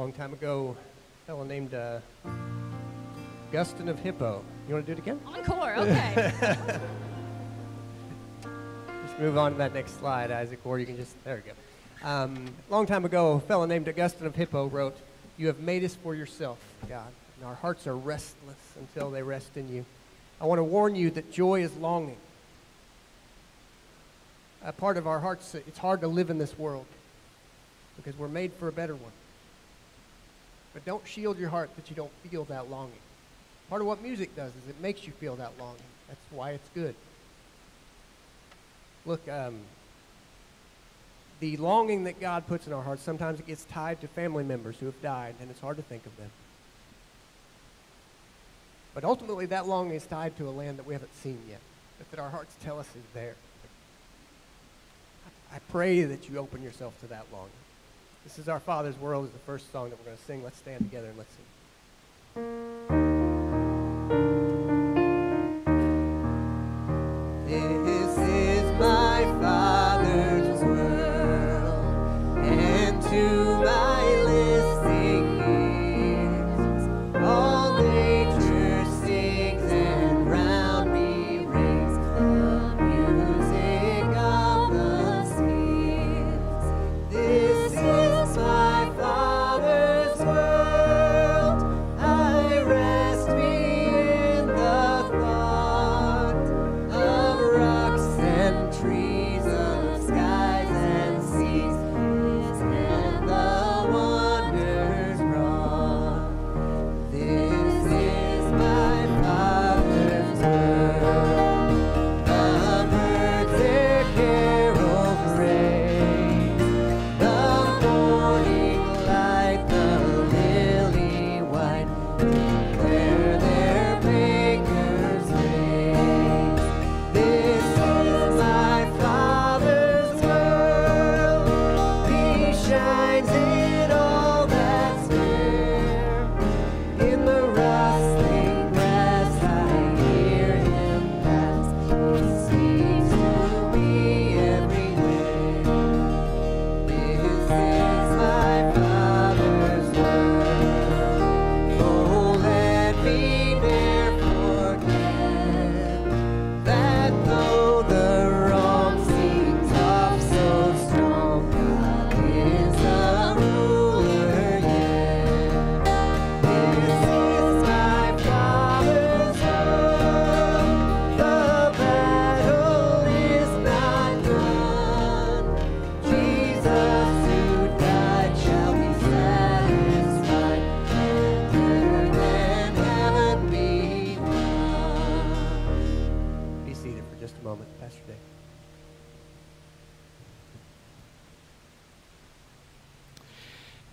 long time ago, a fellow named uh, Augustine of Hippo. You want to do it again? Encore, okay. Just move on to that next slide, Isaac, or you can just, there we go. Um, long time ago, a fellow named Augustine of Hippo wrote, You have made us for yourself, God, and our hearts are restless until they rest in you. I want to warn you that joy is longing. A part of our hearts, it's hard to live in this world because we're made for a better one. But don't shield your heart that you don't feel that longing. Part of what music does is it makes you feel that longing. That's why it's good. Look, um, the longing that God puts in our hearts, sometimes it gets tied to family members who have died, and it's hard to think of them. But ultimately, that longing is tied to a land that we haven't seen yet, but that our hearts tell us is there. I pray that you open yourself to that longing. This is Our Father's World is the first song that we're going to sing. Let's stand together and let's sing.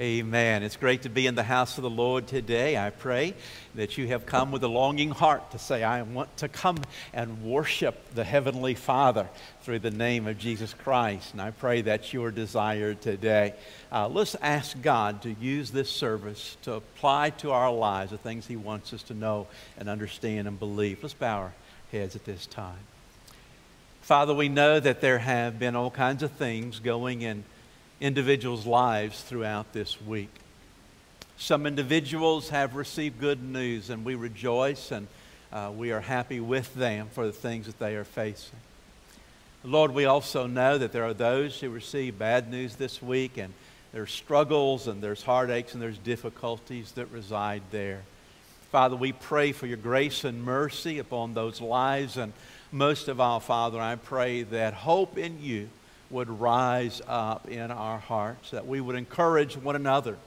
Amen. It's great to be in the house of the Lord today. I pray that you have come with a longing heart to say, I want to come and worship the Heavenly Father through the name of Jesus Christ. And I pray that's your desire today. Uh, let's ask God to use this service to apply to our lives the things He wants us to know and understand and believe. Let's bow our heads at this time. Father, we know that there have been all kinds of things going in individuals' lives throughout this week. Some individuals have received good news, and we rejoice and uh, we are happy with them for the things that they are facing. Lord, we also know that there are those who receive bad news this week, and there's struggles, and there's heartaches, and there's difficulties that reside there. Father, we pray for your grace and mercy upon those lives, and most of all, Father, I pray that hope in you would rise up in our hearts, that we would encourage one another.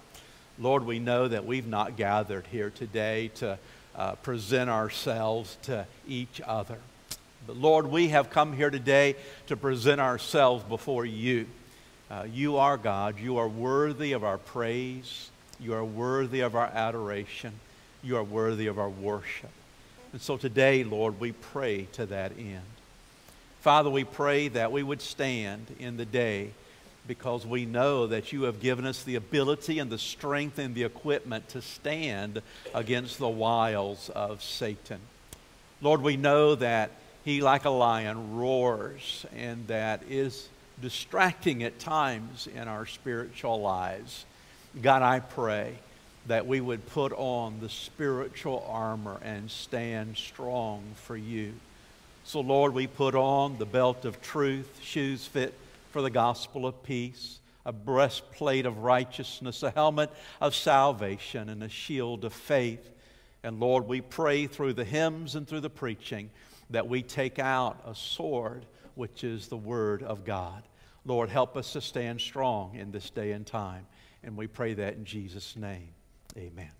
Lord, we know that we've not gathered here today to uh, present ourselves to each other. But Lord, we have come here today to present ourselves before you. Uh, you are God. You are worthy of our praise. You are worthy of our adoration. You are worthy of our worship. And so today, Lord, we pray to that end. Father, we pray that we would stand in the day because we know that you have given us the ability and the strength and the equipment to stand against the wiles of Satan. Lord, we know that he, like a lion, roars and that is distracting at times in our spiritual lives. God, I pray that we would put on the spiritual armor and stand strong for you. So, Lord, we put on the belt of truth, shoes fit for the gospel of peace, a breastplate of righteousness, a helmet of salvation, and a shield of faith. And Lord, we pray through the hymns and through the preaching that we take out a sword, which is the Word of God. Lord, help us to stand strong in this day and time. And we pray that in Jesus' name. Amen.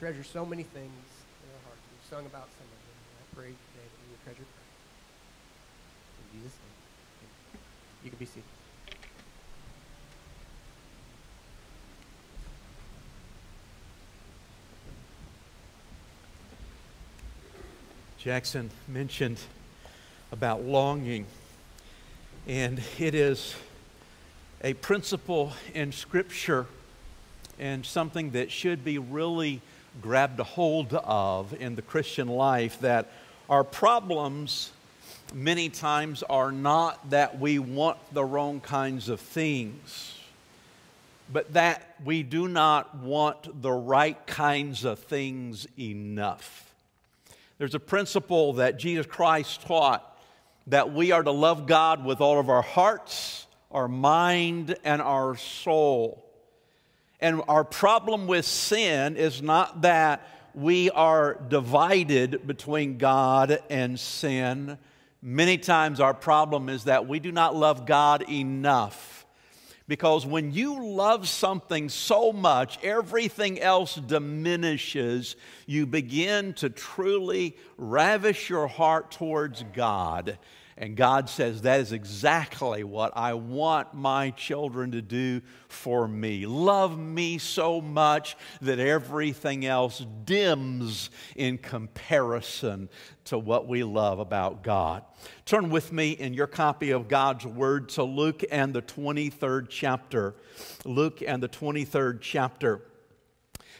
Treasure so many things in our hearts. We've sung about some of them. I pray today that you would treasure prayer. In Jesus' name. You can be seated. Jackson mentioned about longing, and it is a principle in Scripture and something that should be really grabbed a hold of in the Christian life that our problems many times are not that we want the wrong kinds of things, but that we do not want the right kinds of things enough. There's a principle that Jesus Christ taught that we are to love God with all of our hearts, our mind, and our soul. And our problem with sin is not that we are divided between God and sin Many times our problem is that we do not love God enough. Because when you love something so much, everything else diminishes. You begin to truly ravish your heart towards God. And God says, That is exactly what I want my children to do for me. Love me so much that everything else dims in comparison to what we love about God. Turn with me in your copy of God's Word to Luke and the 23rd chapter. Luke and the 23rd chapter.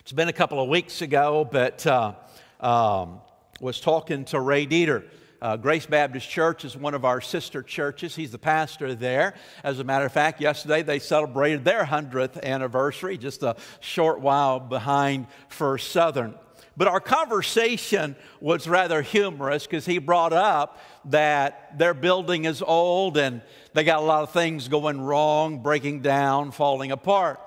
It's been a couple of weeks ago, but uh, um, was talking to Ray Dieter uh, Grace Baptist Church is one of our sister churches. He's the pastor there. As a matter of fact, yesterday they celebrated their 100th anniversary, just a short while behind First Southern. But our conversation was rather humorous because he brought up that their building is old and they got a lot of things going wrong, breaking down, falling apart.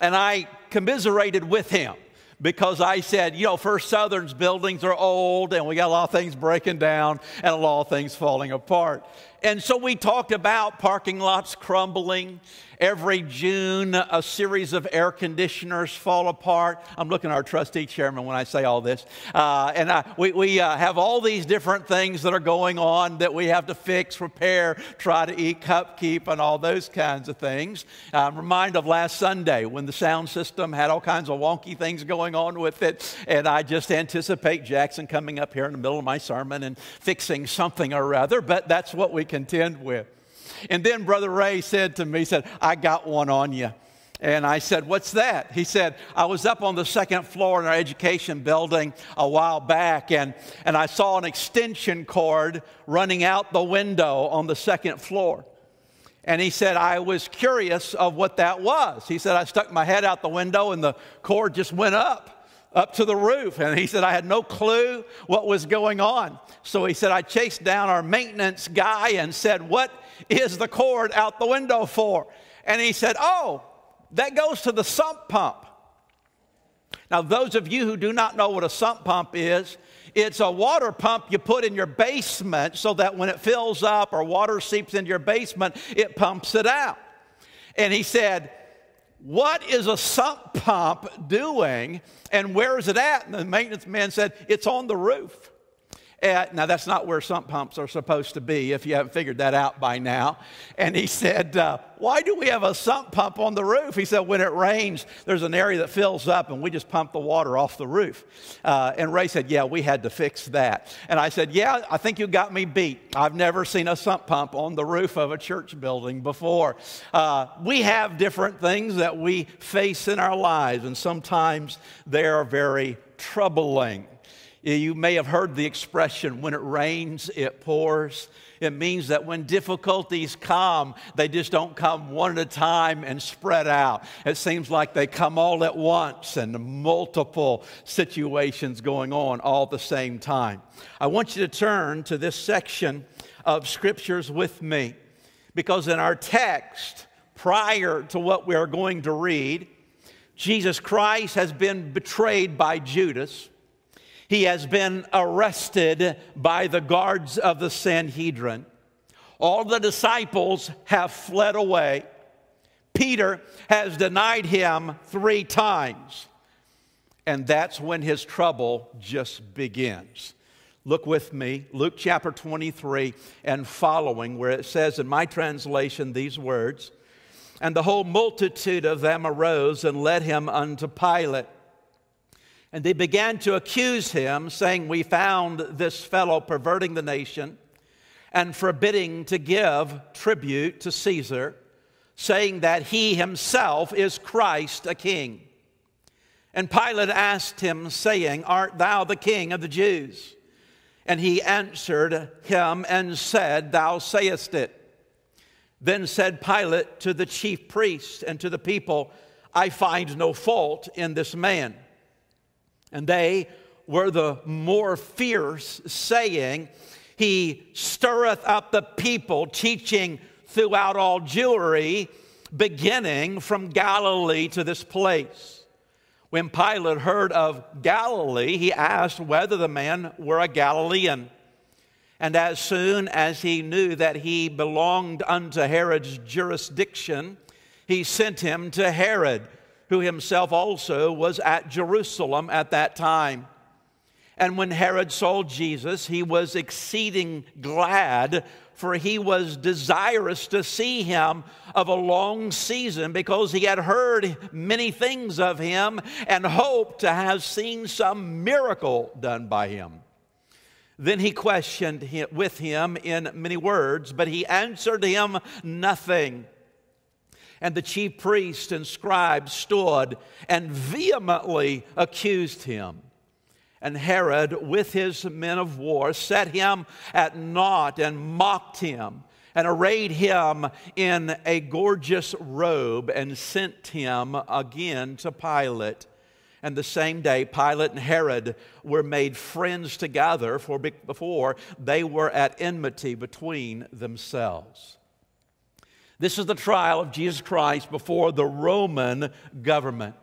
And I commiserated with him because I said, you know, First Southern's buildings are old and we got a lot of things breaking down and a lot of things falling apart. And so we talked about parking lots crumbling Every June, a series of air conditioners fall apart. I'm looking at our trustee chairman when I say all this. Uh, and I, we, we uh, have all these different things that are going on that we have to fix, repair, try to eat, upkeep, and all those kinds of things. I'm reminded of last Sunday when the sound system had all kinds of wonky things going on with it. And I just anticipate Jackson coming up here in the middle of my sermon and fixing something or other, but that's what we contend with. And then Brother Ray said to me, he said, I got one on you. And I said, What's that? He said, I was up on the second floor in our education building a while back, and, and I saw an extension cord running out the window on the second floor. And he said, I was curious of what that was. He said, I stuck my head out the window, and the cord just went up up to the roof. And he said, I had no clue what was going on. So he said, I chased down our maintenance guy and said, What is the cord out the window for? And he said, Oh, that goes to the sump pump. Now, those of you who do not know what a sump pump is, it's a water pump you put in your basement so that when it fills up or water seeps into your basement, it pumps it out. And he said, What is a sump pump doing and where is it at? And the maintenance man said, It's on the roof. At, now, that's not where sump pumps are supposed to be, if you haven't figured that out by now. And he said, uh, Why do we have a sump pump on the roof? He said, When it rains, there's an area that fills up, and we just pump the water off the roof. Uh, and Ray said, Yeah, we had to fix that. And I said, Yeah, I think you got me beat. I've never seen a sump pump on the roof of a church building before. Uh, we have different things that we face in our lives, and sometimes they are very troubling. You may have heard the expression, when it rains, it pours. It means that when difficulties come, they just don't come one at a time and spread out. It seems like they come all at once and multiple situations going on all at the same time. I want you to turn to this section of scriptures with me. Because in our text, prior to what we are going to read, Jesus Christ has been betrayed by Judas. He has been arrested by the guards of the Sanhedrin. All the disciples have fled away. Peter has denied him three times. And that's when his trouble just begins. Look with me, Luke chapter 23 and following, where it says in my translation these words And the whole multitude of them arose and led him unto Pilate. And they began to accuse him, saying, We found this fellow perverting the nation and forbidding to give tribute to Caesar, saying that he himself is Christ a king. And Pilate asked him, saying, Art thou the king of the Jews? And he answered him and said, Thou sayest it. Then said Pilate to the chief priests and to the people, I find no fault in this man. And they were the more fierce, saying, He stirreth up the people, teaching throughout all Jewry, beginning from Galilee to this place. When Pilate heard of Galilee, he asked whether the man were a Galilean. And as soon as he knew that he belonged unto Herod's jurisdiction, he sent him to Herod, who himself also was at Jerusalem at that time. And when Herod saw Jesus, he was exceeding glad, for he was desirous to see him of a long season because he had heard many things of him and hoped to have seen some miracle done by him. Then he questioned him, with him in many words, but he answered him nothing. And the chief priests and scribes stood and vehemently accused him. And Herod, with his men of war, set him at naught and mocked him and arrayed him in a gorgeous robe and sent him again to Pilate. And the same day, Pilate and Herod were made friends together, for before they were at enmity between themselves. This is the trial of Jesus Christ before the Roman government.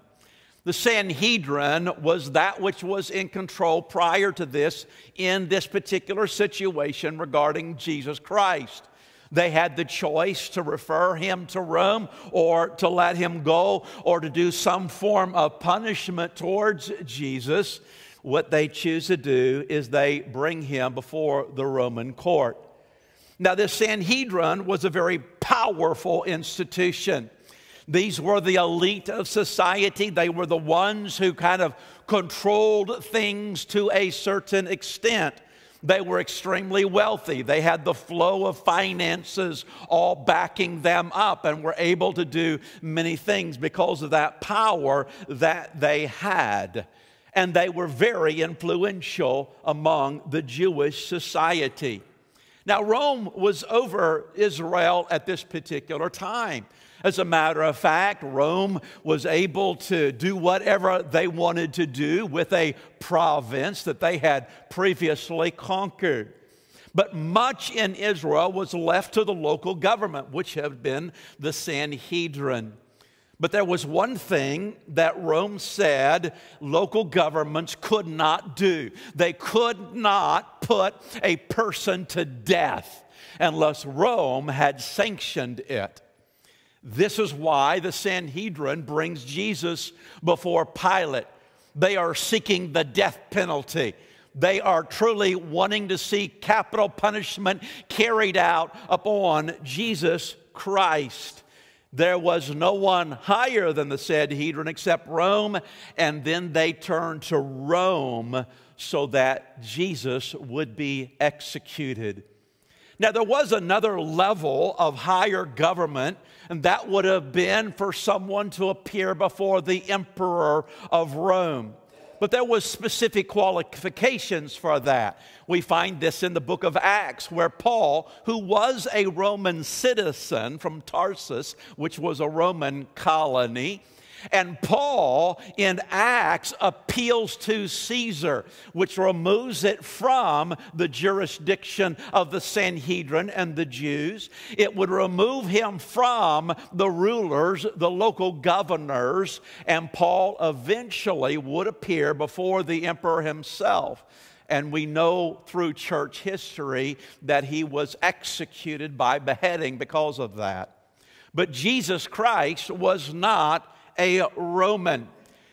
The Sanhedrin was that which was in control prior to this in this particular situation regarding Jesus Christ. They had the choice to refer him to Rome or to let him go or to do some form of punishment towards Jesus. What they choose to do is they bring him before the Roman court. Now, this Sanhedrin was a very powerful institution. These were the elite of society. They were the ones who kind of controlled things to a certain extent. They were extremely wealthy. They had the flow of finances all backing them up and were able to do many things because of that power that they had. And they were very influential among the Jewish society. Now, Rome was over Israel at this particular time. As a matter of fact, Rome was able to do whatever they wanted to do with a province that they had previously conquered. But much in Israel was left to the local government, which had been the Sanhedrin. But there was one thing that Rome said local governments could not do. They could not put a person to death unless Rome had sanctioned it. This is why the Sanhedrin brings Jesus before Pilate. They are seeking the death penalty. They are truly wanting to see capital punishment carried out upon Jesus Christ. There was no one higher than the Sanhedrin except Rome, and then they turned to Rome so that Jesus would be executed. Now, there was another level of higher government, and that would have been for someone to appear before the emperor of Rome. But there was specific qualifications for that. We find this in the book of Acts, where Paul, who was a Roman citizen from Tarsus, which was a Roman colony, And Paul in Acts appeals to Caesar, which removes it from the jurisdiction of the Sanhedrin and the Jews. It would remove him from the rulers, the local governors, and Paul eventually would appear before the emperor himself. And we know through church history that he was executed by beheading because of that. But Jesus Christ was not a Roman,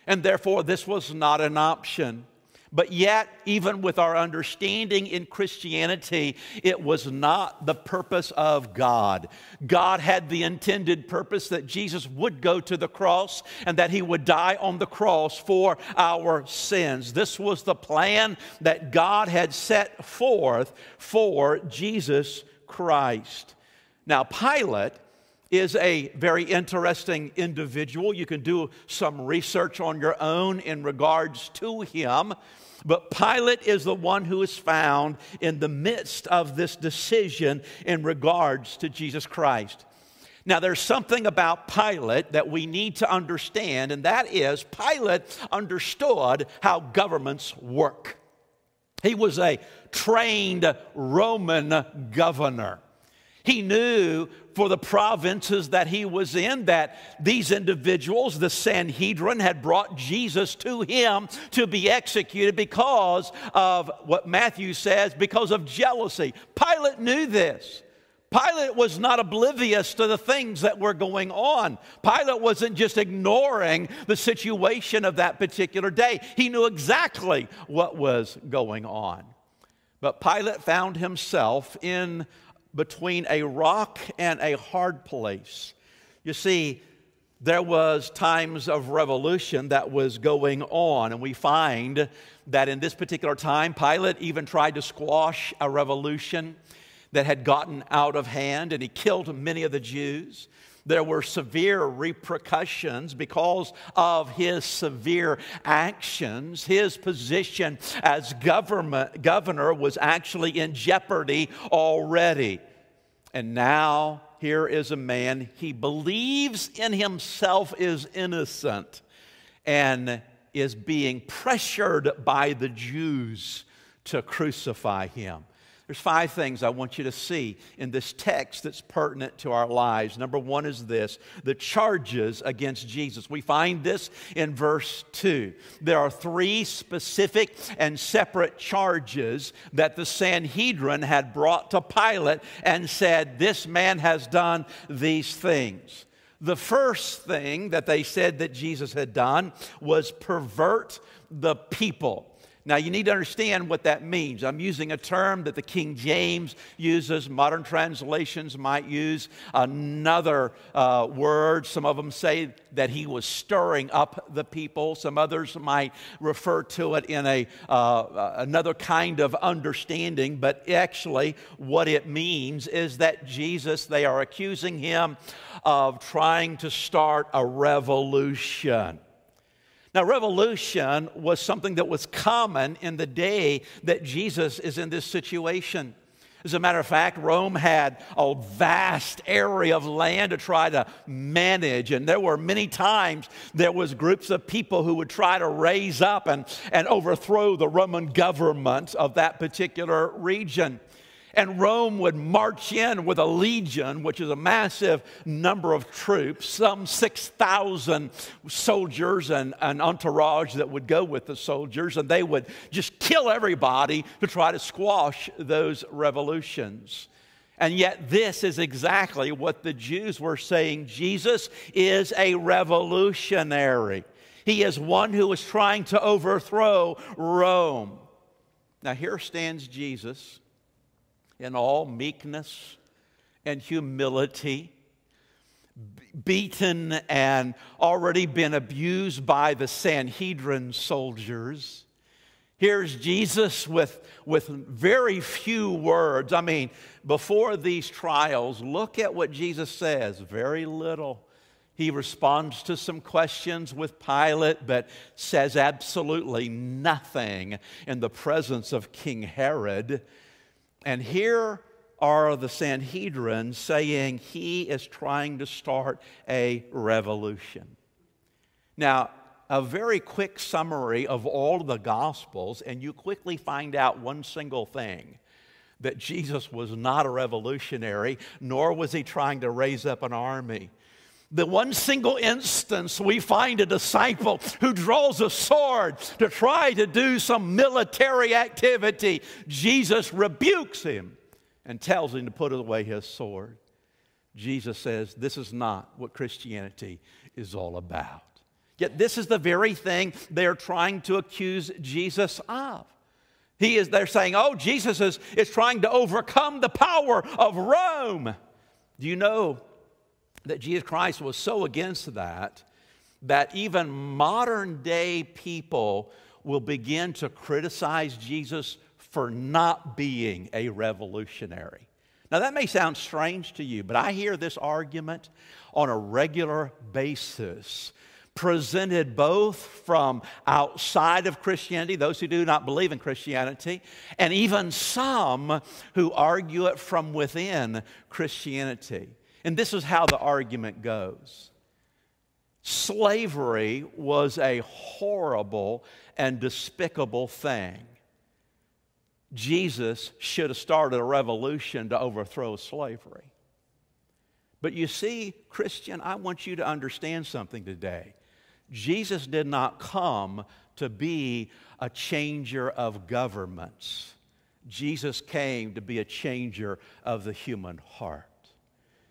and therefore this was not an option. But yet, even with our understanding in Christianity, it was not the purpose of God. God had the intended purpose that Jesus would go to the cross and that he would die on the cross for our sins. This was the plan that God had set forth for Jesus Christ. Now, Pilate is a very interesting individual. You can do some research on your own in regards to him. But Pilate is the one who is found in the midst of this decision in regards to Jesus Christ. Now, there's something about Pilate that we need to understand, and that is Pilate understood how governments work. He was a trained Roman governor. He knew for the provinces that he was in that these individuals, the Sanhedrin, had brought Jesus to him to be executed because of what Matthew says, because of jealousy. Pilate knew this. Pilate was not oblivious to the things that were going on. Pilate wasn't just ignoring the situation of that particular day, he knew exactly what was going on. But Pilate found himself in between a rock and a hard place. You see, there was times of revolution that was going on and we find that in this particular time pilate even tried to squash a revolution that had gotten out of hand and he killed many of the jews there were severe repercussions because of his severe actions. His position as government, governor was actually in jeopardy already. And now here is a man, he believes in himself is innocent and is being pressured by the Jews to crucify him. There's five things I want you to see in this text that's pertinent to our lives. Number one is this the charges against Jesus. We find this in verse 2. There are three specific and separate charges that the Sanhedrin had brought to Pilate and said, This man has done these things. The first thing that they said that Jesus had done was pervert the people. Now, you need to understand what that means. I'm using a term that the King James uses. Modern translations might use another uh, word. Some of them say that he was stirring up the people. Some others might refer to it in a, uh, another kind of understanding. But actually, what it means is that Jesus, they are accusing him of trying to start a revolution. Now, revolution was something that was common in the day that Jesus is in this situation. As a matter of fact, Rome had a vast area of land to try to manage, and there were many times there was groups of people who would try to raise up and, and overthrow the Roman government of that particular region and Rome would march in with a legion, which is a massive number of troops, some 6,000 soldiers and an entourage that would go with the soldiers, and they would just kill everybody to try to squash those revolutions. And yet, this is exactly what the Jews were saying. Jesus is a revolutionary. He is one who is trying to overthrow Rome. Now, here stands Jesus in all meekness and humility, beaten and already been abused by the Sanhedrin soldiers. Here's Jesus with, with very few words. I mean, before these trials, look at what Jesus says very little. He responds to some questions with Pilate, but says absolutely nothing in the presence of King Herod. And here are the Sanhedrin saying he is trying to start a revolution. Now, a very quick summary of all the Gospels, and you quickly find out one single thing that Jesus was not a revolutionary, nor was he trying to raise up an army. The one single instance we find a disciple who draws a sword to try to do some military activity, Jesus rebukes him and tells him to put away his sword. Jesus says, This is not what Christianity is all about. Yet, this is the very thing they're trying to accuse Jesus of. He is, they're saying, oh, Jesus is, is trying to overcome the power of Rome. Do you know that Jesus Christ was so against that that even modern day people will begin to criticize Jesus for not being a revolutionary? Now, that may sound strange to you, but I hear this argument on a regular basis presented both from outside of Christianity, those who do not believe in Christianity, and even some who argue it from within Christianity. And this is how the argument goes slavery was a horrible and despicable thing. Jesus should have started a revolution to overthrow slavery. But you see, Christian, I want you to understand something today. Jesus did not come to be a changer of governments. Jesus came to be a changer of the human heart.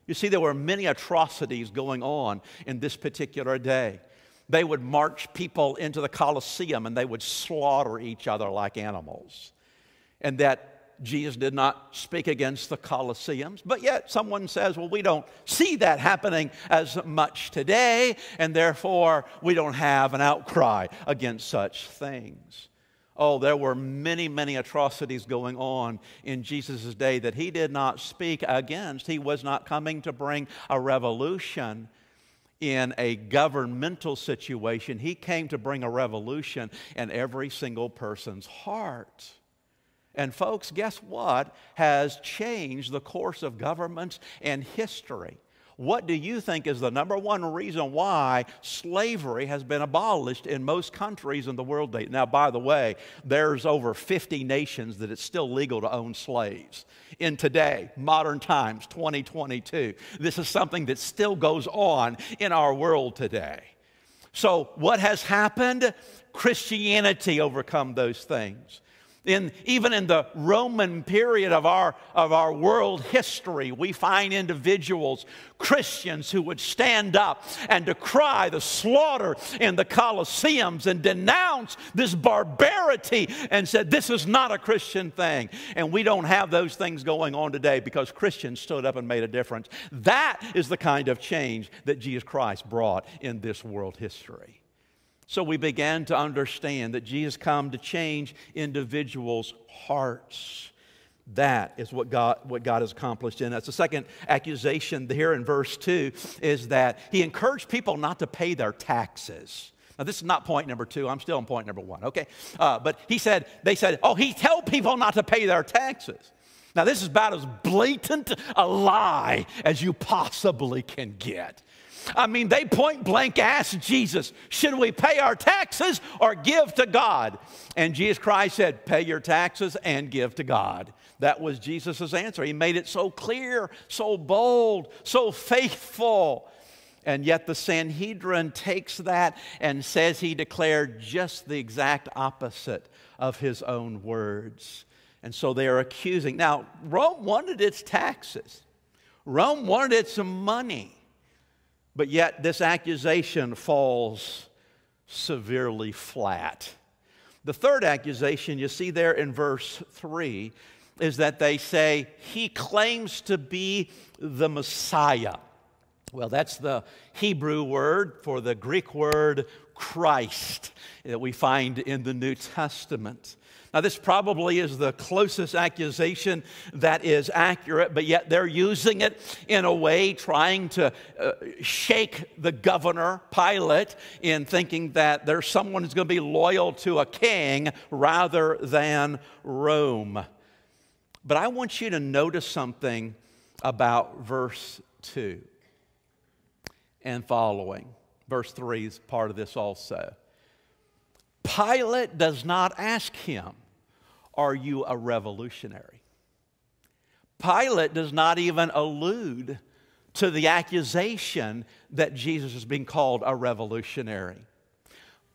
You see, there were many atrocities going on in this particular day. They would march people into the Colosseum and they would slaughter each other like animals. And that Jesus did not speak against the Colosseums, but yet someone says, well, we don't see that happening as much today, and therefore we don't have an outcry against such things. Oh, there were many, many atrocities going on in Jesus' day that he did not speak against. He was not coming to bring a revolution in a governmental situation. He came to bring a revolution in every single person's heart. And, folks, guess what has changed the course of governments and history? What do you think is the number one reason why slavery has been abolished in most countries in the world? Now, by the way, there's over 50 nations that it's still legal to own slaves. In today, modern times, 2022, this is something that still goes on in our world today. So, what has happened? Christianity overcome those things. In, even in the Roman period of our, of our world history, we find individuals, Christians, who would stand up and decry the slaughter in the Colosseums and denounce this barbarity and said, This is not a Christian thing. And we don't have those things going on today because Christians stood up and made a difference. That is the kind of change that Jesus Christ brought in this world history. So we began to understand that Jesus come to change individuals' hearts. That is what God, what God has accomplished in us. The second accusation here in verse 2 is that he encouraged people not to pay their taxes. Now, this is not point number two. I'm still on point number one, okay? Uh, but he said, they said, oh, he tell people not to pay their taxes. Now, this is about as blatant a lie as you possibly can get. I mean, they point blank asked Jesus, Should we pay our taxes or give to God? And Jesus Christ said, Pay your taxes and give to God. That was Jesus' answer. He made it so clear, so bold, so faithful. And yet the Sanhedrin takes that and says he declared just the exact opposite of his own words. And so they are accusing. Now, Rome wanted its taxes, Rome wanted its money. But yet, this accusation falls severely flat. The third accusation you see there in verse 3 is that they say he claims to be the Messiah. Well, that's the Hebrew word for the Greek word Christ that we find in the New Testament. Now, this probably is the closest accusation that is accurate, but yet they're using it in a way trying to uh, shake the governor, Pilate, in thinking that there's someone who's going to be loyal to a king rather than Rome. But I want you to notice something about verse 2 and following. Verse 3 is part of this also. Pilate does not ask him, Are you a revolutionary? Pilate does not even allude to the accusation that Jesus is being called a revolutionary.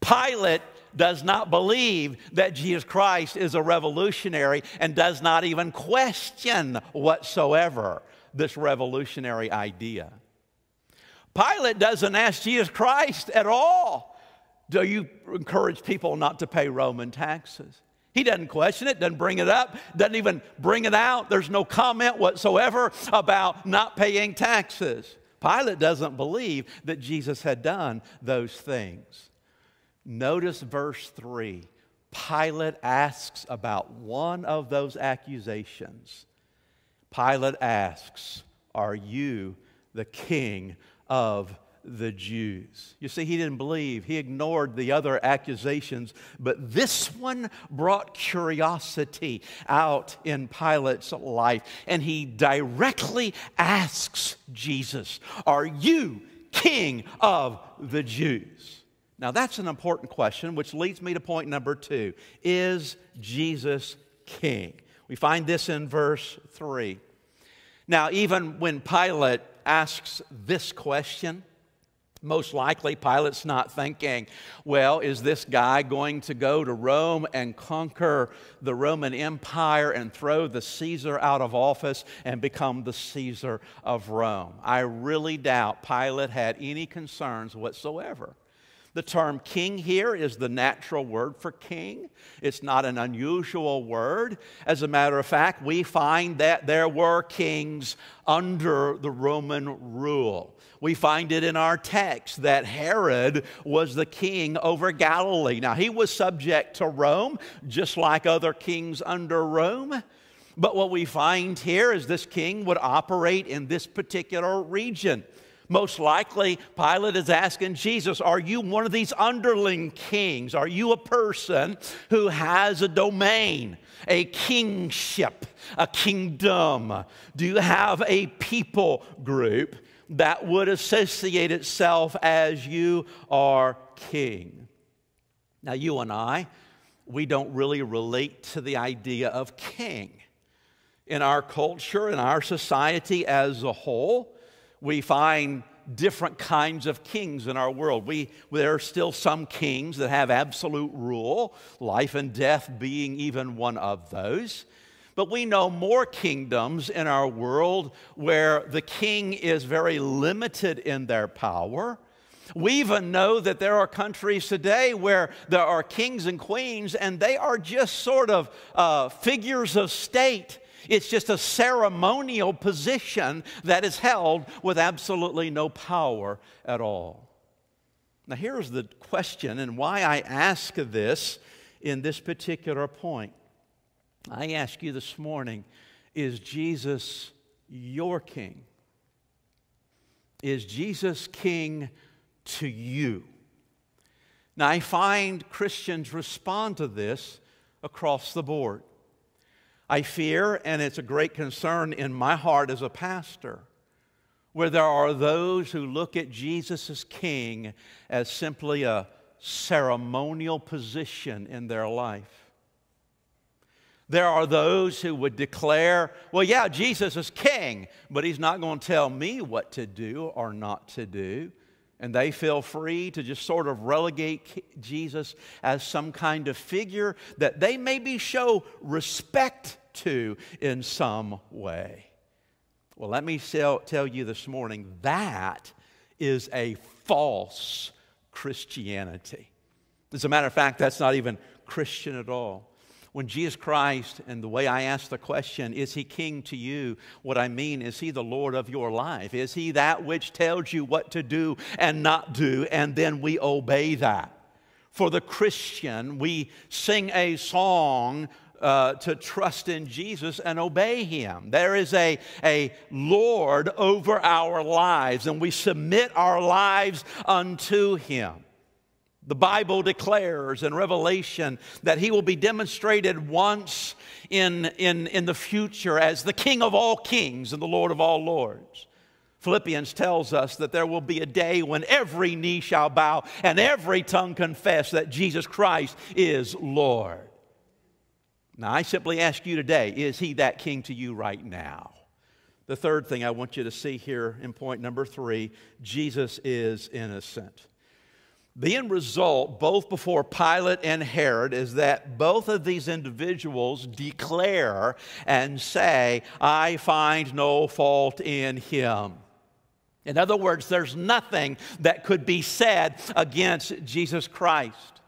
Pilate does not believe that Jesus Christ is a revolutionary and does not even question whatsoever this revolutionary idea. Pilate doesn't ask Jesus Christ at all, Do you encourage people not to pay Roman taxes? He doesn't question it, doesn't bring it up, doesn't even bring it out. There's no comment whatsoever about not paying taxes. Pilate doesn't believe that Jesus had done those things. Notice verse 3. Pilate asks about one of those accusations. Pilate asks, Are you the king of the Jews. You see, he didn't believe. He ignored the other accusations, but this one brought curiosity out in Pilate's life. And he directly asks Jesus, Are you king of the Jews? Now, that's an important question, which leads me to point number two Is Jesus king? We find this in verse 3. Now, even when Pilate asks this question, most likely, Pilate's not thinking, well, is this guy going to go to Rome and conquer the Roman Empire and throw the Caesar out of office and become the Caesar of Rome? I really doubt Pilate had any concerns whatsoever. The term king here is the natural word for king. It's not an unusual word. As a matter of fact, we find that there were kings under the Roman rule. We find it in our text that Herod was the king over Galilee. Now, he was subject to Rome, just like other kings under Rome. But what we find here is this king would operate in this particular region. Most likely, Pilate is asking Jesus, Are you one of these underling kings? Are you a person who has a domain, a kingship, a kingdom? Do you have a people group that would associate itself as you are king? Now, you and I, we don't really relate to the idea of king. In our culture, in our society as a whole, we find different kinds of kings in our world. We, there are still some kings that have absolute rule, life and death being even one of those. But we know more kingdoms in our world where the king is very limited in their power. We even know that there are countries today where there are kings and queens, and they are just sort of uh, figures of state it's just a ceremonial position that is held with absolutely no power at all. Now, here's the question and why I ask this in this particular point. I ask you this morning is Jesus your king? Is Jesus king to you? Now, I find Christians respond to this across the board. I fear, and it's a great concern in my heart as a pastor, where there are those who look at Jesus as king as simply a ceremonial position in their life. There are those who would declare, well, yeah, Jesus is king, but he's not going to tell me what to do or not to do. And they feel free to just sort of relegate Jesus as some kind of figure that they maybe show respect to in some way. Well, let me tell you this morning that is a false Christianity. As a matter of fact, that's not even Christian at all. When Jesus Christ, and the way I ask the question, is he king to you? What I mean, is he the Lord of your life? Is he that which tells you what to do and not do, and then we obey that? For the Christian, we sing a song uh, to trust in Jesus and obey Him. There is a, a Lord over our lives, and we submit our lives unto Him. The Bible declares in Revelation that He will be demonstrated once in, in, in the future as the King of all kings and the Lord of all lords. Philippians tells us that there will be a day when every knee shall bow and every tongue confess that Jesus Christ is Lord. Now, I simply ask you today is he that king to you right now? The third thing I want you to see here in point number three Jesus is innocent. The end result, both before Pilate and Herod, is that both of these individuals declare and say, I find no fault in him. In other words, there's nothing that could be said against Jesus Christ.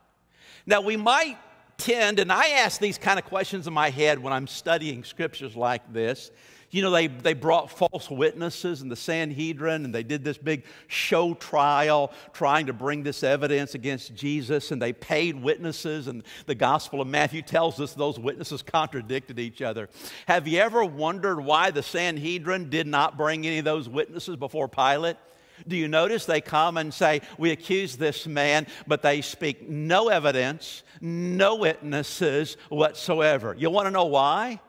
Now, we might tend, and I ask these kind of questions in my head when I'm studying scriptures like this. You know, they, they brought false witnesses in the Sanhedrin and they did this big show trial trying to bring this evidence against Jesus and they paid witnesses. And the Gospel of Matthew tells us those witnesses contradicted each other. Have you ever wondered why the Sanhedrin did not bring any of those witnesses before Pilate? Do you notice they come and say, We accuse this man, but they speak no evidence, no witnesses whatsoever? You want to know why?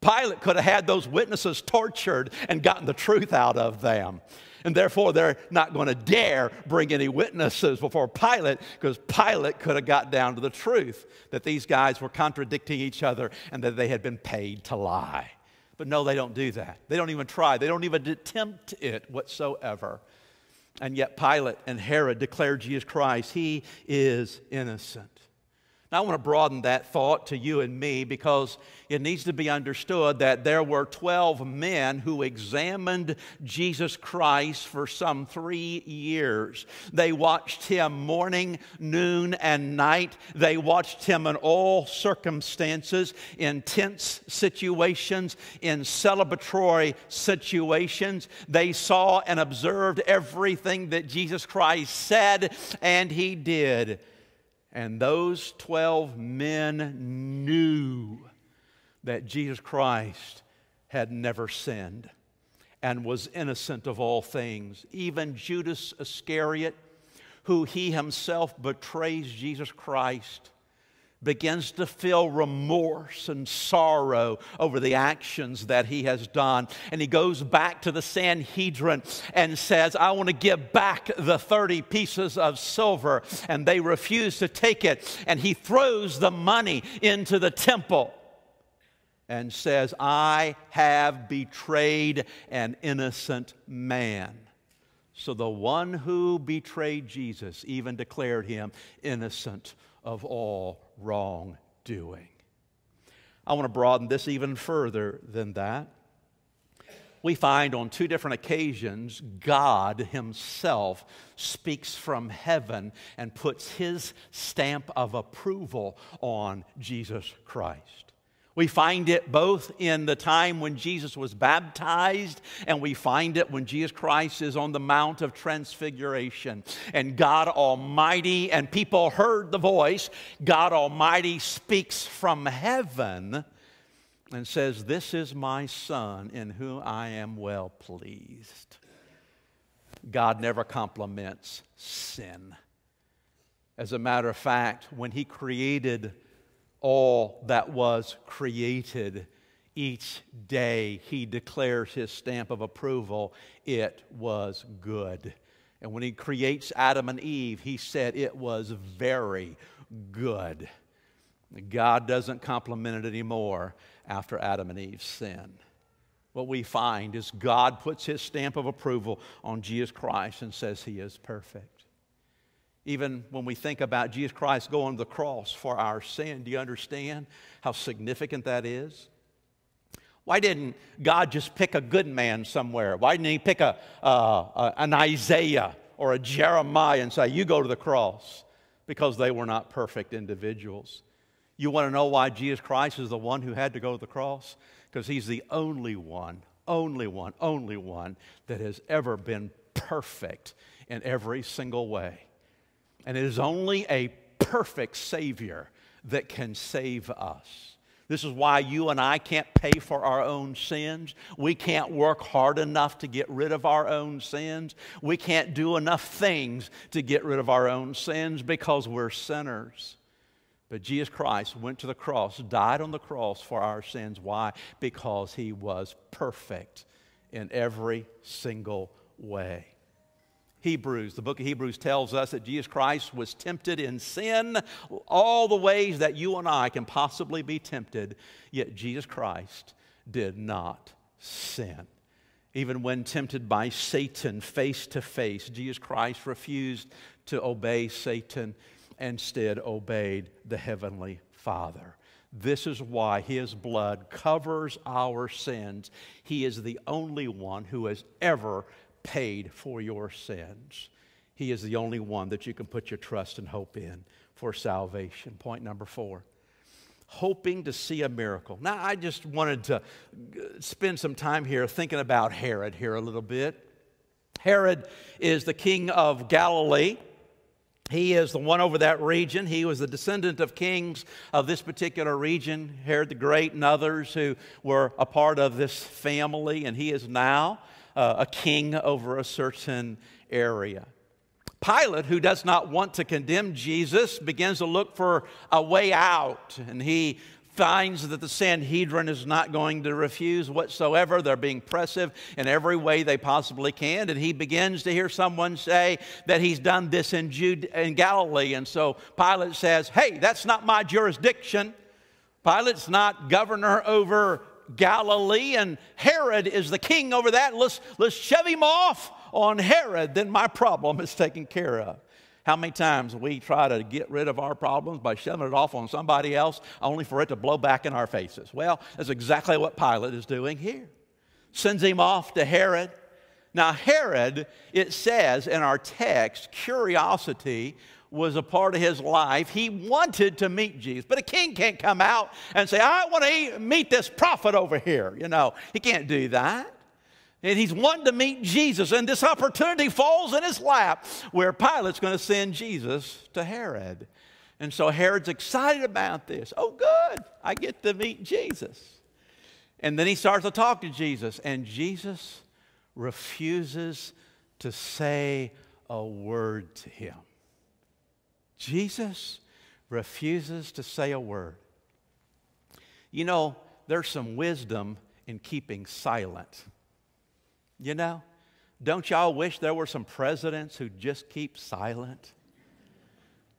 Pilate could have had those witnesses tortured and gotten the truth out of them. And therefore, they're not going to dare bring any witnesses before Pilate because Pilate could have got down to the truth that these guys were contradicting each other and that they had been paid to lie. But no, they don't do that. They don't even try, they don't even attempt it whatsoever. And yet, Pilate and Herod declared Jesus Christ, He is innocent. Now, I want to broaden that thought to you and me because it needs to be understood that there were 12 men who examined Jesus Christ for some three years. They watched him morning, noon, and night. They watched him in all circumstances, in tense situations, in celebratory situations. They saw and observed everything that Jesus Christ said and he did. And those 12 men knew that Jesus Christ had never sinned and was innocent of all things. Even Judas Iscariot, who he himself betrays Jesus Christ, begins to feel remorse and sorrow over the actions that he has done. And he goes back to the Sanhedrin and says, I want to give back the 30 pieces of silver. And they refuse to take it. And he throws the money into the temple and says, I have betrayed an innocent man. So the one who betrayed Jesus even declared him innocent of all wrongdoing. I want to broaden this even further than that. We find on two different occasions God Himself speaks from heaven and puts His stamp of approval on Jesus Christ. We find it both in the time when Jesus was baptized, and we find it when Jesus Christ is on the Mount of Transfiguration. And God Almighty, and people heard the voice, God Almighty speaks from heaven and says, This is my Son in whom I am well pleased. God never compliments sin. As a matter of fact, when He created all that was created. Each day he declares his stamp of approval. It was good. And when he creates Adam and Eve, he said it was very good. God doesn't compliment it anymore after Adam and Eve sin. What we find is God puts his stamp of approval on Jesus Christ and says he is perfect. Even when we think about Jesus Christ going to the cross for our sin, do you understand how significant that is? Why didn't God just pick a good man somewhere? Why didn't He pick a, an Isaiah or a Jeremiah and say, You go to the cross? Because they were not perfect individuals. You want to know why Jesus Christ is the one who had to go to the cross? Because He's the only one, only one, only one that has ever been perfect in every single way. And it is only a perfect Savior that can save us. This is why you and I can't pay for our own sins. We can't work hard enough to get rid of our own sins. We can't do enough things to get rid of our own sins because we're sinners. But Jesus Christ went to the cross, died on the cross for our sins. Why? Because he was perfect in every single way. Hebrews, the book of Hebrews tells us that Jesus Christ was tempted in sin, all the ways that you and I can possibly be tempted, yet Jesus Christ did not sin. Even when tempted by Satan face to face, Jesus Christ refused to obey Satan, instead, obeyed the Heavenly Father. This is why His blood covers our sins. He is the only one who has ever paid for your sins. He is the only one that you can put your trust and hope in for salvation. Point number four hoping to see a miracle. Now, I just wanted to spend some time here thinking about Herod here a little bit. Herod is the king of Galilee. He is the one over that region. He was the descendant of kings of this particular region, Herod the Great and others who were a part of this family, and he is now uh, a king over a certain area. Pilate, who does not want to condemn Jesus, begins to look for a way out, and he finds that the Sanhedrin is not going to refuse whatsoever. They're being pressive in every way they possibly can. And he begins to hear someone say that he's done this in, Jude, in Galilee. And so Pilate says, Hey, that's not my jurisdiction. Pilate's not governor over Galilee, and Herod is the king over that. Let's, let's shove him off on Herod, then my problem is taken care of. How many times we try to get rid of our problems by shoving it off on somebody else only for it to blow back in our faces? Well, that's exactly what Pilate is doing here. Sends him off to Herod. Now, Herod, it says in our text, curiosity was a part of his life. He wanted to meet Jesus, but a king can't come out and say, I want to meet this prophet over here. You know, he can't do that. And he's wanting to meet Jesus, and this opportunity falls in his lap where Pilate's going to send Jesus to Herod. And so Herod's excited about this. Oh, good, I get to meet Jesus. And then he starts to talk to Jesus, and Jesus refuses to say a word to him. Jesus refuses to say a word. You know, there's some wisdom in keeping silent. You know, don't y'all wish there were some presidents who just keep silent?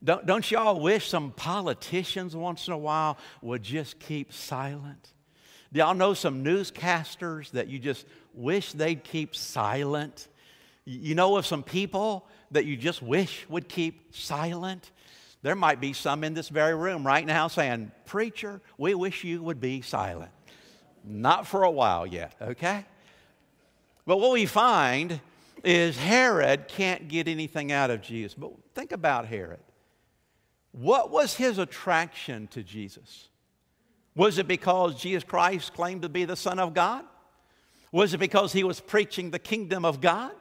Don't, don't y'all wish some politicians once in a while would just keep silent? Do y'all know some newscasters that you just wish they'd keep silent? You know of some people that you just wish would keep silent? There might be some in this very room right now saying, Preacher, we wish you would be silent. Not for a while yet, okay? But what we find is Herod can't get anything out of Jesus. But think about Herod. What was his attraction to Jesus? Was it because Jesus Christ claimed to be the Son of God? Was it because he was preaching the kingdom of God?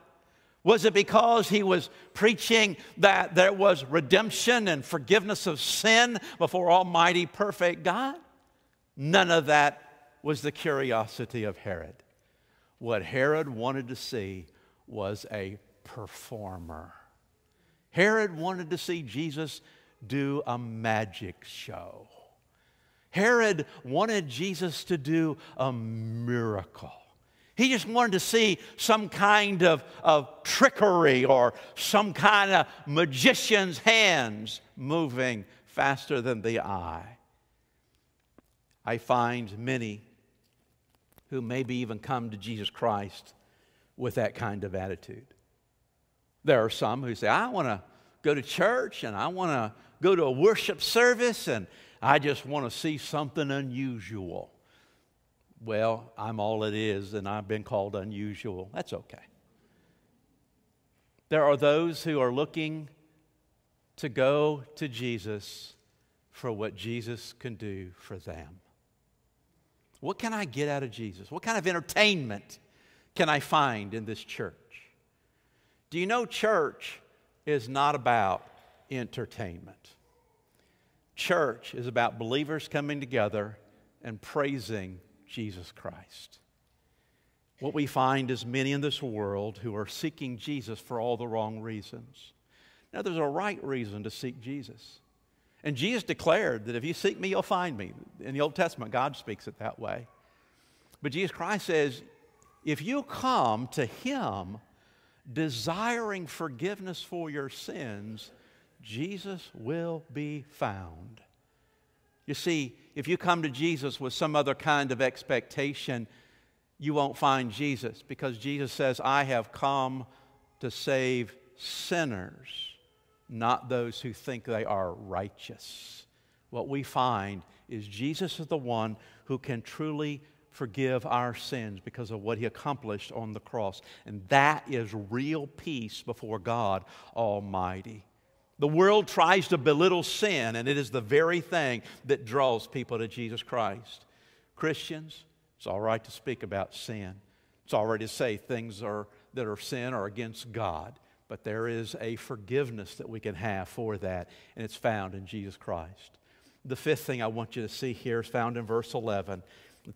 Was it because he was preaching that there was redemption and forgiveness of sin before Almighty, perfect God? None of that was the curiosity of Herod. What Herod wanted to see was a performer. Herod wanted to see Jesus do a magic show. Herod wanted Jesus to do a miracle. He just wanted to see some kind of, of trickery or some kind of magician's hands moving faster than the eye. I find many who maybe even come to Jesus Christ with that kind of attitude. There are some who say, I want to go to church and I want to go to a worship service and I just want to see something unusual. Well, I'm all it is and I've been called unusual. That's okay. There are those who are looking to go to Jesus for what Jesus can do for them. What can I get out of Jesus? What kind of entertainment can I find in this church? Do you know church is not about entertainment? Church is about believers coming together and praising Jesus Christ. What we find is many in this world who are seeking Jesus for all the wrong reasons. Now, there's a right reason to seek Jesus. And Jesus declared that if you seek me, you'll find me. In the Old Testament, God speaks it that way. But Jesus Christ says, if you come to Him desiring forgiveness for your sins, Jesus will be found. You see, if you come to Jesus with some other kind of expectation, you won't find Jesus because Jesus says, I have come to save sinners, not those who think they are righteous. What we find is Jesus is the one who can truly forgive our sins because of what he accomplished on the cross. And that is real peace before God Almighty. The world tries to belittle sin, and it is the very thing that draws people to Jesus Christ. Christians, it's all right to speak about sin. It's all right to say things are, that are sin are against God, but there is a forgiveness that we can have for that, and it's found in Jesus Christ. The fifth thing I want you to see here is found in verse 11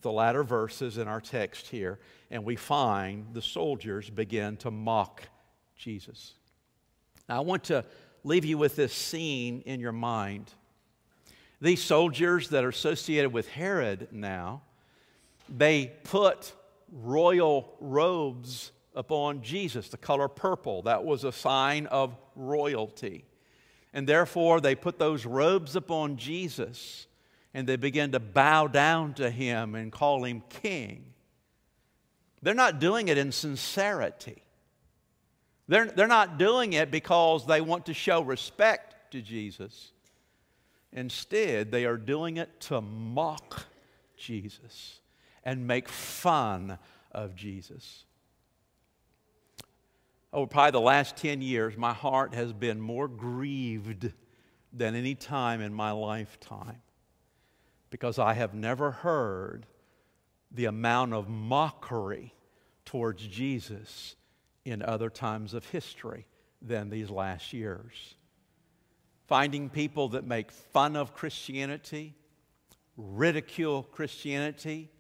the latter verses in our text here, and we find the soldiers begin to mock Jesus. Now, I want to leave you with this scene in your mind. These soldiers that are associated with Herod now, they put royal robes upon Jesus, the color purple. That was a sign of royalty. And therefore, they put those robes upon Jesus and they begin to bow down to him and call him king. They're not doing it in sincerity. They're, they're not doing it because they want to show respect to Jesus. Instead, they are doing it to mock Jesus and make fun of Jesus. Over probably the last 10 years, my heart has been more grieved than any time in my lifetime because I have never heard the amount of mockery towards Jesus in other times of history than these last years. Finding people that make fun of Christianity, ridicule Christianity,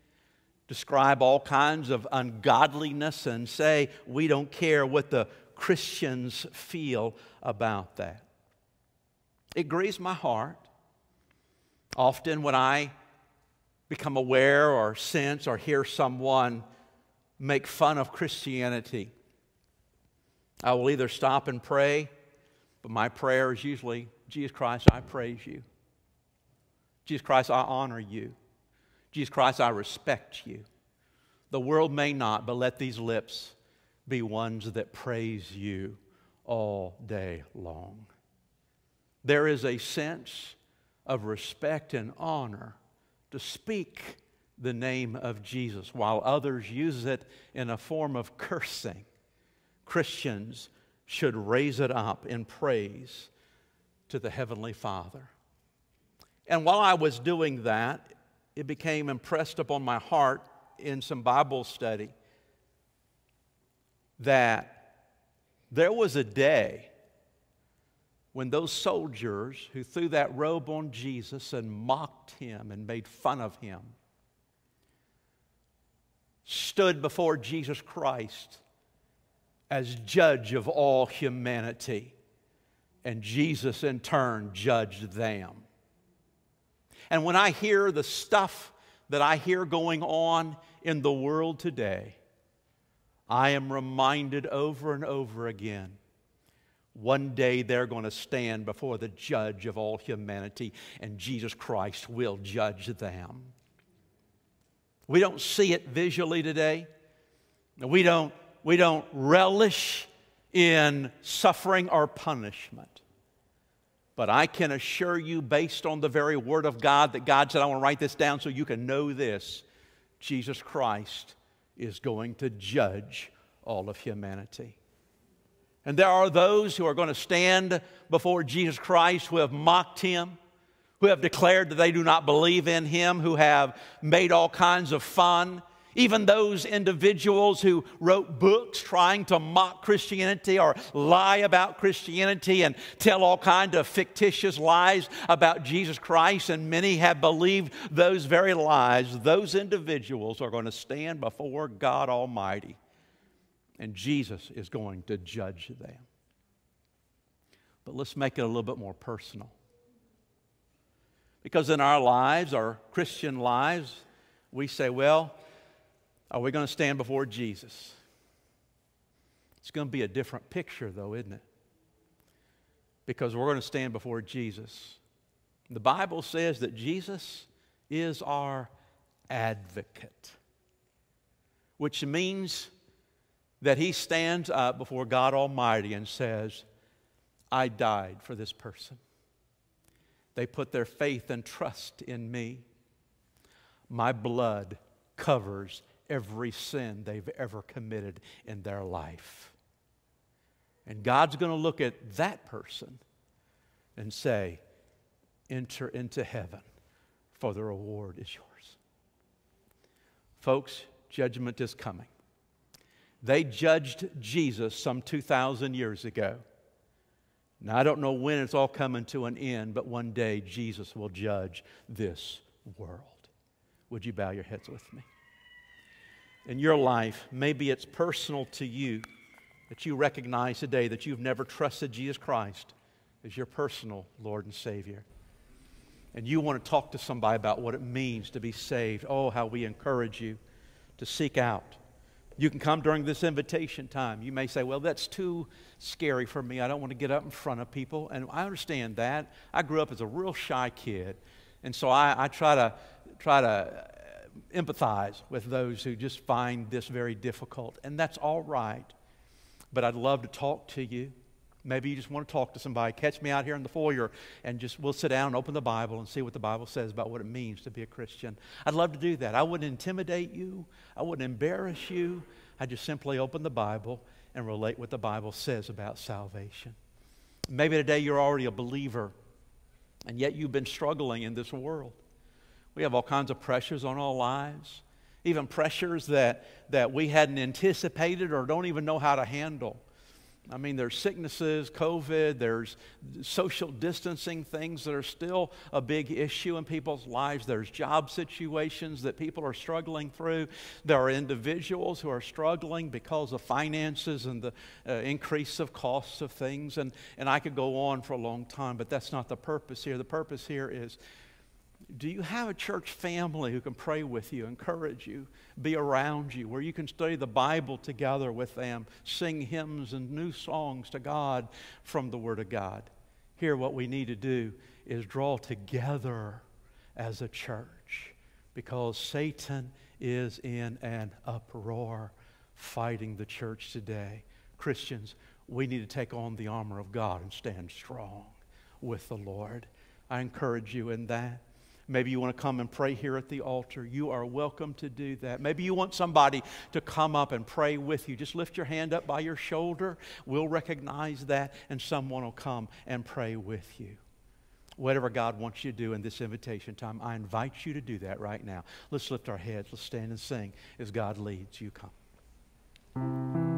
describe all kinds of ungodliness, and say, we don't care what the Christians feel about that. It grieves my heart Often, when I become aware or sense or hear someone make fun of Christianity, I will either stop and pray, but my prayer is usually, Jesus Christ, I praise you. Jesus Christ, I honor you. Jesus Christ, I respect you. The world may not, but let these lips be ones that praise you all day long. There is a sense of respect and honor to speak the name of Jesus, while others use it in a form of cursing. Christians should raise it up in praise to the Heavenly Father. And while I was doing that, it became impressed upon my heart in some Bible study that there was a day when those soldiers who threw that robe on Jesus and mocked him and made fun of him stood before Jesus Christ as judge of all humanity, and Jesus in turn judged them. And when I hear the stuff that I hear going on in the world today, I am reminded over and over again one day they're going to stand before the judge of all humanity, and Jesus Christ will judge them. We don't see it visually today. We don't, we don't relish in suffering or punishment. But I can assure you, based on the very Word of God, that God said, I want to write this down so you can know this Jesus Christ is going to judge all of humanity. And there are those who are going to stand before Jesus Christ who have mocked him, who have declared that they do not believe in him, who have made all kinds of fun. Even those individuals who wrote books trying to mock Christianity or lie about Christianity and tell all kinds of fictitious lies about Jesus Christ, and many have believed those very lies, those individuals are going to stand before God Almighty and Jesus is going to judge them. But let's make it a little bit more personal. Because in our lives, our Christian lives, we say, well, Are we going to stand before Jesus? It's going to be a different picture, though, isn't it? Because we're going to stand before Jesus. The Bible says that Jesus is our advocate, which means that he stands up before God Almighty and says, I died for this person. They put their faith and trust in me. My blood covers every sin they've ever committed in their life. And God's going to look at that person and say, Enter into heaven, for the reward is yours. Folks, judgment is coming. They judged Jesus some 2,000 years ago. Now, I don't know when it's all coming to an end, but one day Jesus will judge this world. Would you bow your heads with me? In your life, maybe it's personal to you that you recognize today that you've never trusted Jesus Christ as your personal Lord and Savior. And you want to talk to somebody about what it means to be saved. Oh, how we encourage you to seek out you can come during this invitation time. You may say, Well, that's too scary for me. I don't want to get up in front of people. And I understand that. I grew up as a real shy kid. And so I, I try to try to empathize with those who just find this very difficult. And that's all right. But I'd love to talk to you. Maybe you just want to talk to somebody. Catch me out here in the foyer and just we'll sit down and open the Bible and see what the Bible says about what it means to be a Christian. I'd love to do that. I wouldn't intimidate you, I wouldn't embarrass you. I just simply open the Bible and relate what the Bible says about salvation. Maybe today you're already a believer and yet you've been struggling in this world. We have all kinds of pressures on our lives, even pressures that, that we hadn't anticipated or don't even know how to handle. I mean, there's sicknesses, COVID, there's social distancing, things that are still a big issue in people's lives. There's job situations that people are struggling through. There are individuals who are struggling because of finances and the uh, increase of costs of things. And, and I could go on for a long time, but that's not the purpose here. The purpose here is do you have a church family who can pray with you, encourage you, be around you, where you can study the Bible together with them, sing hymns and new songs to God from the Word of God? Here, what we need to do is draw together as a church because Satan is in an uproar fighting the church today. Christians, we need to take on the armor of God and stand strong with the Lord. I encourage you in that. Maybe you want to come and pray here at the altar. You are welcome to do that. Maybe you want somebody to come up and pray with you. Just lift your hand up by your shoulder. We'll recognize that, and someone will come and pray with you. Whatever God wants you to do in this invitation time, I invite you to do that right now. Let's lift our heads. Let's stand and sing as God leads. You come.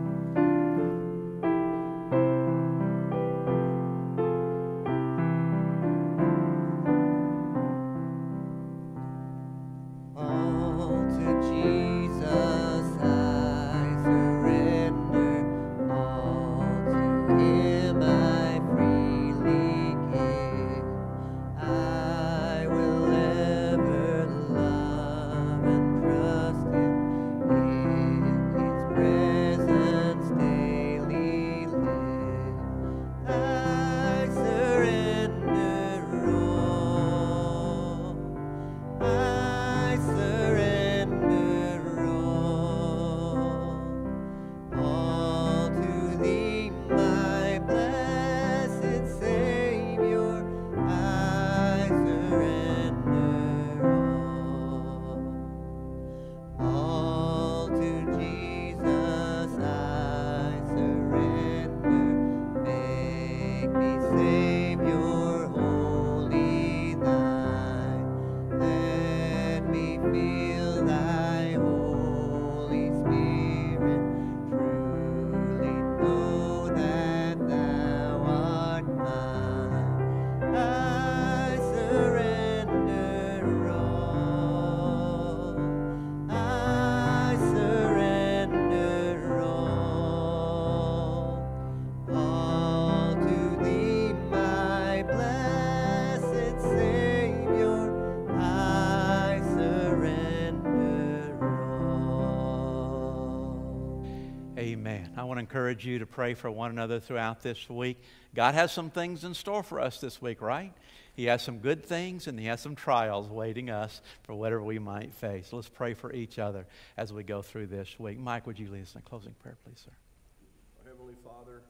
Want to encourage you to pray for one another throughout this week. God has some things in store for us this week, right? He has some good things and He has some trials waiting us for whatever we might face. Let's pray for each other as we go through this week. Mike, would you lead us in a closing prayer, please, sir? Our Heavenly Father,